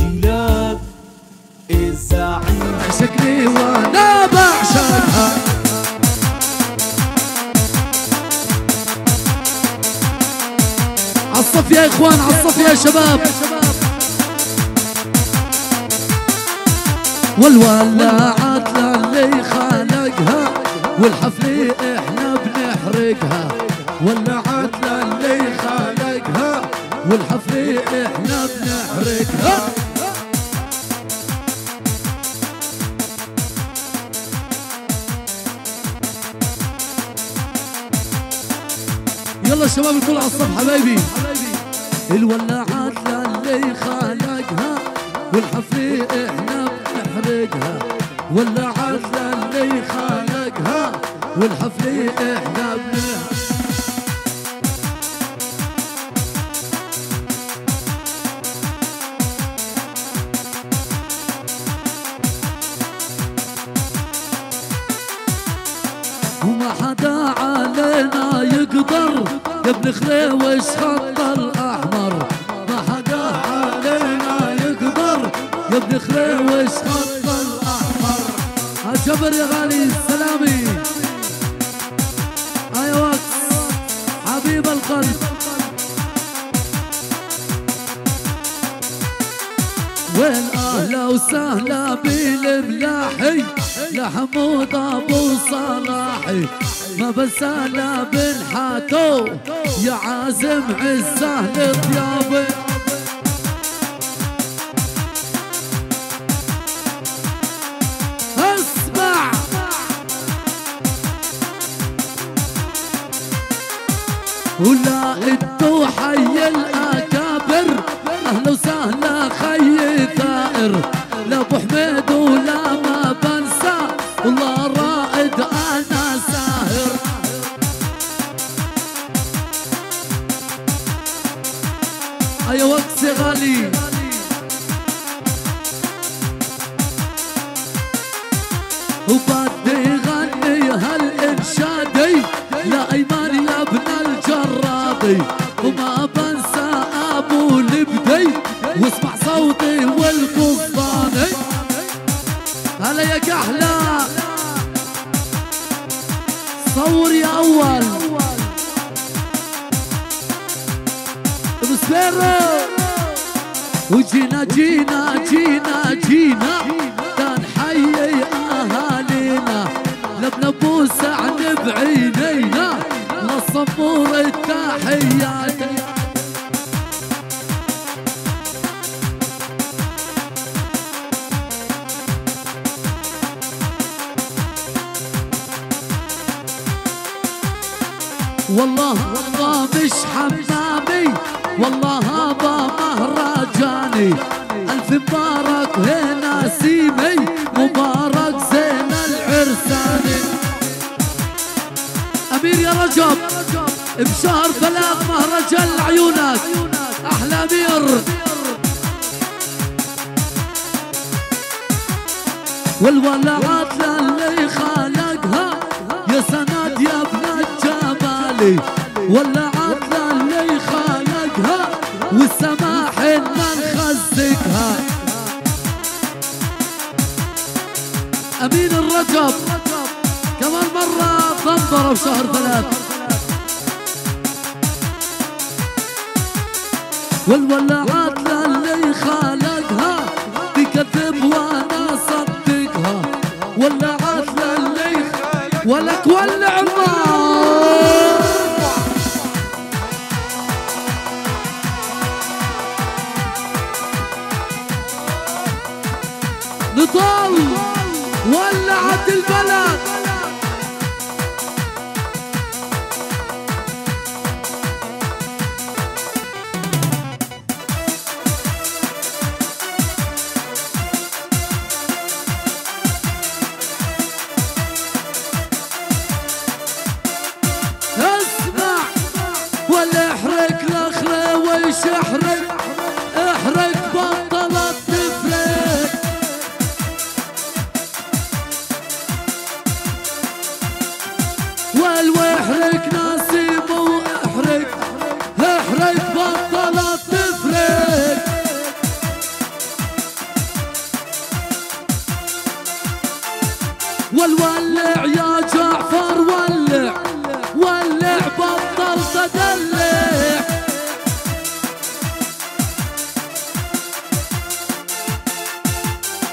تجي لك الزعيم عشقني وأنا بعشقها. عالصف يا إخوان عالصف يا شباب. والولاعات للي خلقها والحفلة إحنا بنحرقها. ولعت للي خلقها والحفلة إحنا بنحرقها. يلا الشباب الكل على الصف حبايبي. الولاعات للي خلقها والحفلة إحنا بنحرقها. ولعت للي خلقها والحفلة إحنا يقدر يا ابن خليوش خط الأحمر. ما حدا علينا يقدر يا ابن خليوش خط الأحمر. هالجبر يا غالي سلامي هاي وقت. حبيب القلب. وين أهلا وسهلا بالملاحي لحمود أبو صلاحي. ما بنسى لا بن حاتو يا عازم عزه لطيابي اسمع. ولا انتو حي الأكابر. أهلا وسهلا خي ثائر لا أبو حميد ولا اي وقت يا غالي وبدي غني هالانشادي لا ايمان يا ابن الجرادي وما بنسى ابو لبدي واسمع صوتي Jina, Jina, Jina, Jina. أمير يا رجب بشهر بلاغ مهرجان لعيونك أحلى أمير. والولعات للي خلقها يا سند يا ابن الجمالي ولعت للي خلقها والسماح ما أمين الرجب. كمان مرة ضنبرة بشهر ثلاث. والولعات للي خلقها بكذب وأنا صدقها ولعت للي ولك ولع النار والولع يا جعفر ولع ولع بطل تدلع.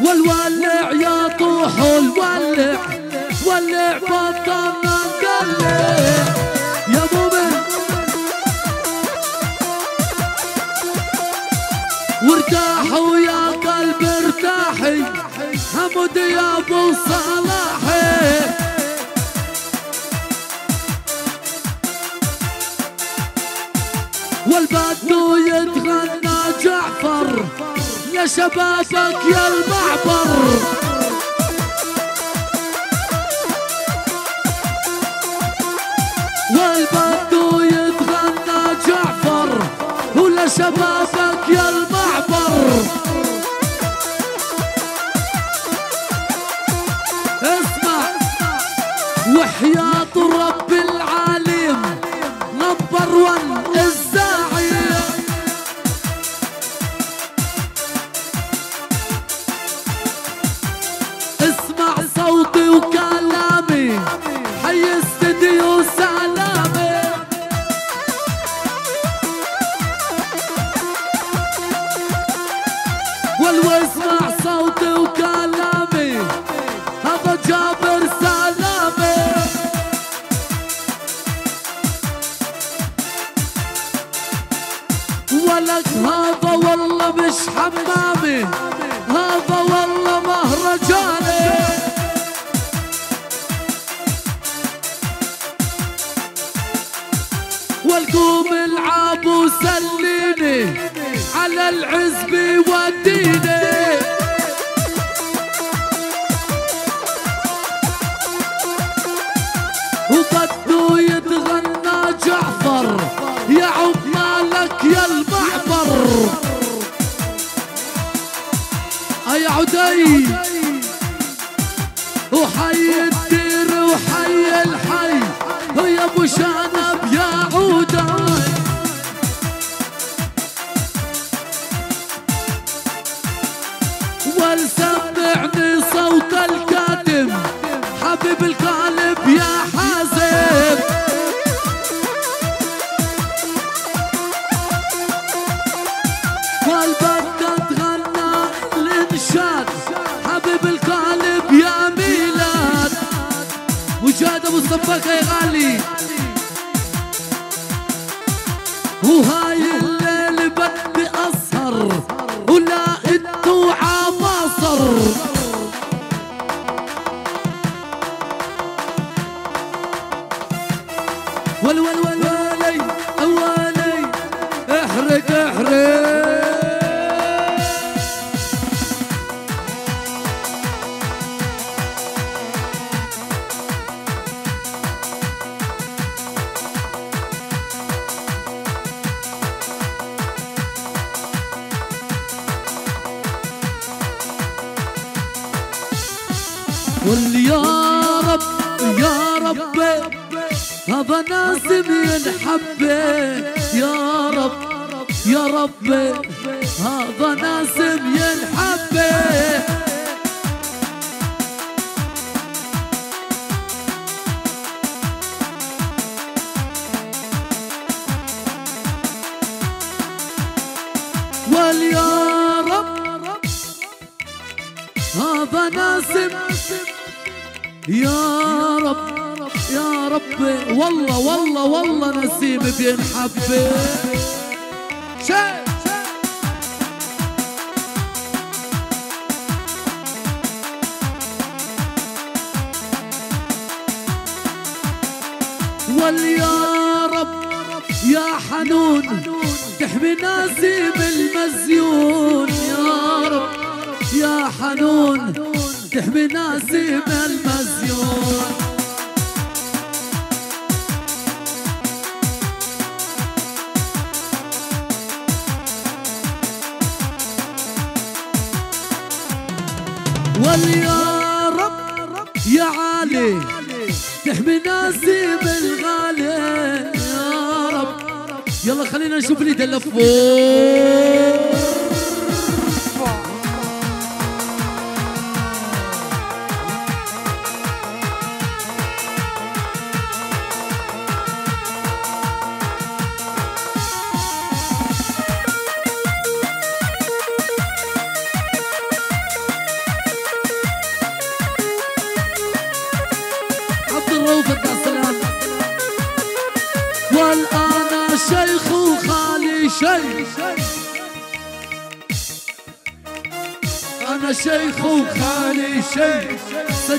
والولع يا طوح الولع ولع بطل ندلع يا مؤمن وارتاحوا يا قلب ارتاحي. حمد يا أبو صلاحي لشبابك يا المعبر. والبدو يتغنى جعفر. ولشبابك يا ولك هذا والله مش حمامي. هذا والله مهرجاني. والقوم العب وسليني على العزب وديني عدي. وحي وجاد ابو الصباك يا غالي وهاي هذا ناسم ينحب يا رب يا رب هذا ناسم ينحب واليا رب هذا ناسم يا رب يا رب. والله والله والله نسيم بينحب شيء. واليا رب يا حنون تحمي ناسي بالمزيون يا رب يا حنون تحمي ناسي بالمزيون واليا رب يا عالي تحمي ناسي بالغالي. يا رب يلا خلينا نشوف لي دلفون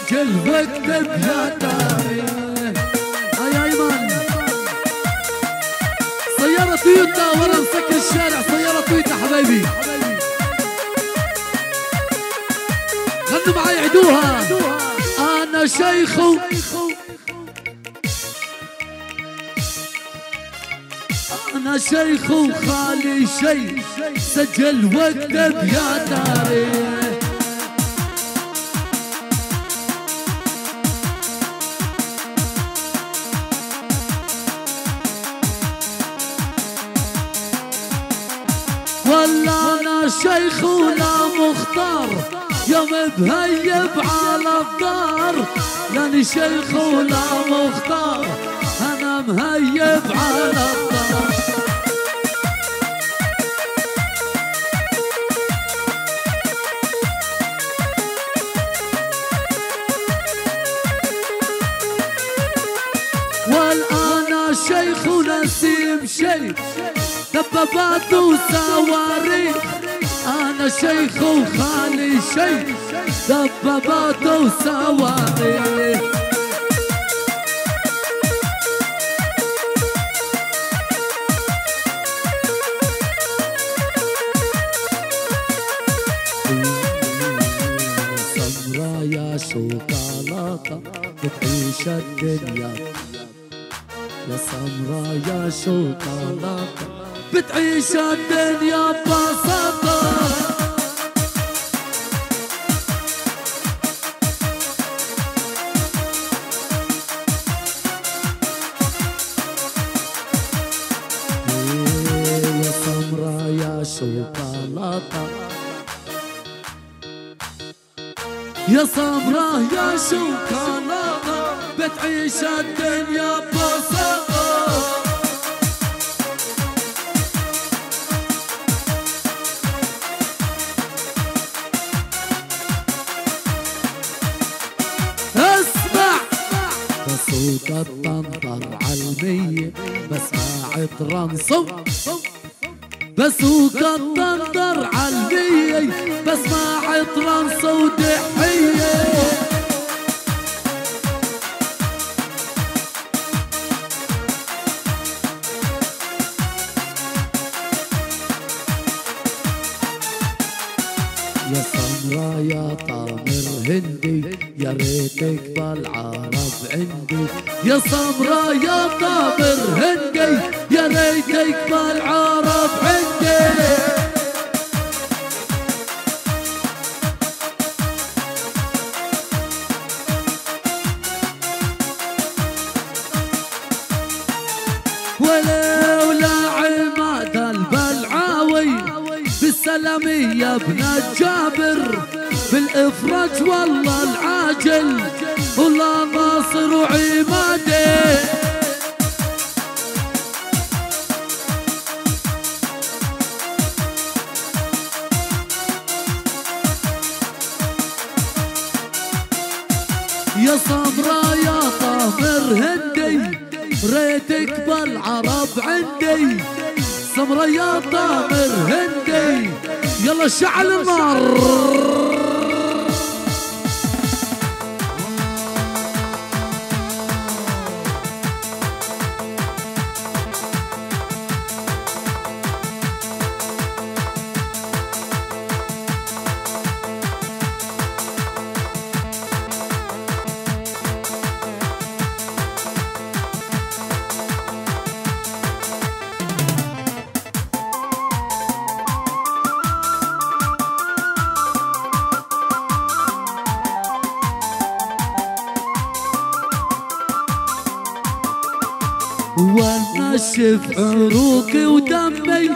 سجل واكتب يا تاريخ هاي ايمن سيارة تويوتا ورا مسكر الشارع. سيارة تويوتا حبايبي. غنوا معي عدوها. أنا شيخ. أنا شيخ وخالي شيخ. سجل واكتب يا تاريخ ولا أنا شيخ ولا مختار يوم بهيب على الدار. لاني شيخ ولا مختار أنا مهيب على الدار. والآن شيخ نسيم شيخ دبابات وصواريخ شيخ وخالي شيخ دبابات وصواريخ سمرا يا شوكولاتة بتعيش الدنيا. يا سمرا يا شوكولاتة بتعيش الدنيا ببساطة. يا سمرا يا شوكولاتة بتعيش الدنيا ببساطة. اسمع. بصوت الطنطر عالمية بسمع ترنصو بسوق الطنطر عالمية بسمع ترنصو دحية يا يا سمرا يا طامر هندي يا ريتك بالعرب عندي ولولا عماد البلعاوي بالسلامية ابن الجابر بالإفراج والله العاجل. ناصر وعماده يا سمرا يا طامر هندي ريتك بالعرب عندي. سمرا يا طامر هندي يلا شعل النار ونشف عروقي ودمي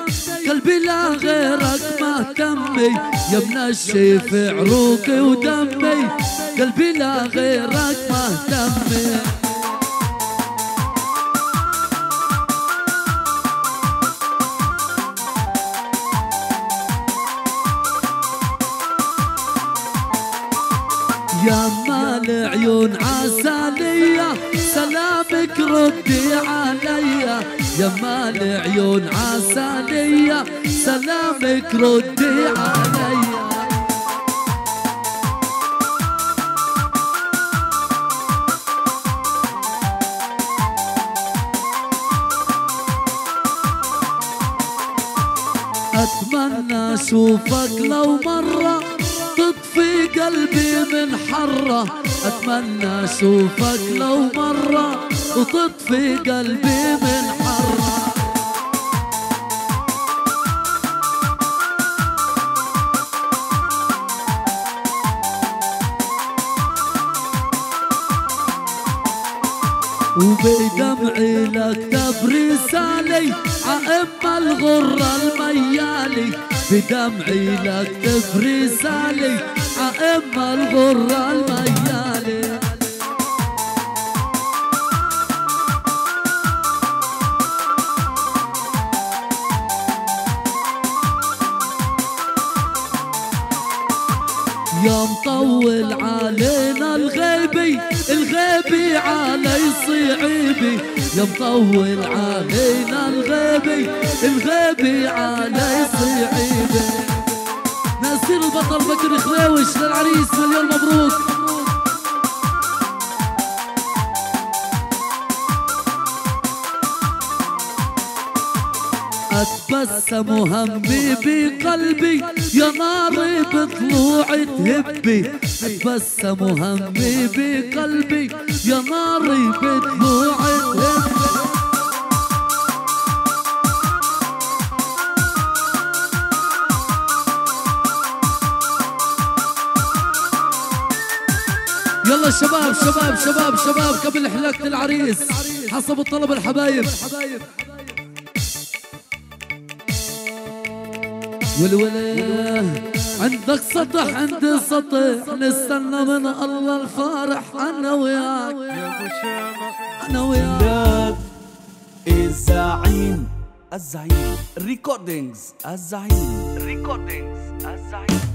قلبي لا غيرك مهتمي يا منشف عروقي ودمي قلبي لا غيرك مهتمي يا مال عيون عسالية سلامك ردي عليا جمال عيون عسانية سلامك ردي علي أتمنى أشوفك لو مرة تطفي قلبي من حرة. أتمنى أشوفك لو مرة وتطفي قلبي من لكتب رسالي عأم الغرة الميالي بدمعي لكتب رسالي عأم الغرة الميالي يا مطول علينا الغيبي الغيبي علي صعيبي. يا مطول علينا الغيبي الغيبي علي صعيبي ناصر البطل بكر خليوش للعريس مليون مبروك. اتبسم همي بقلبي يا ناري بطلوعي تهبي. اتبسم همي بقلبي يا ناري بطلوعي تهبي. يلا شباب شباب شباب شباب قبل حلقة العريس حسب الطلب الحبايب. والولا عندك سطح عندي سطح. نستنى من الله الفارح أنا وياك. أنا وياك. الزعيم الزعيم. ريكوردينجز الزعيم. ريكوردينجز الزعيم.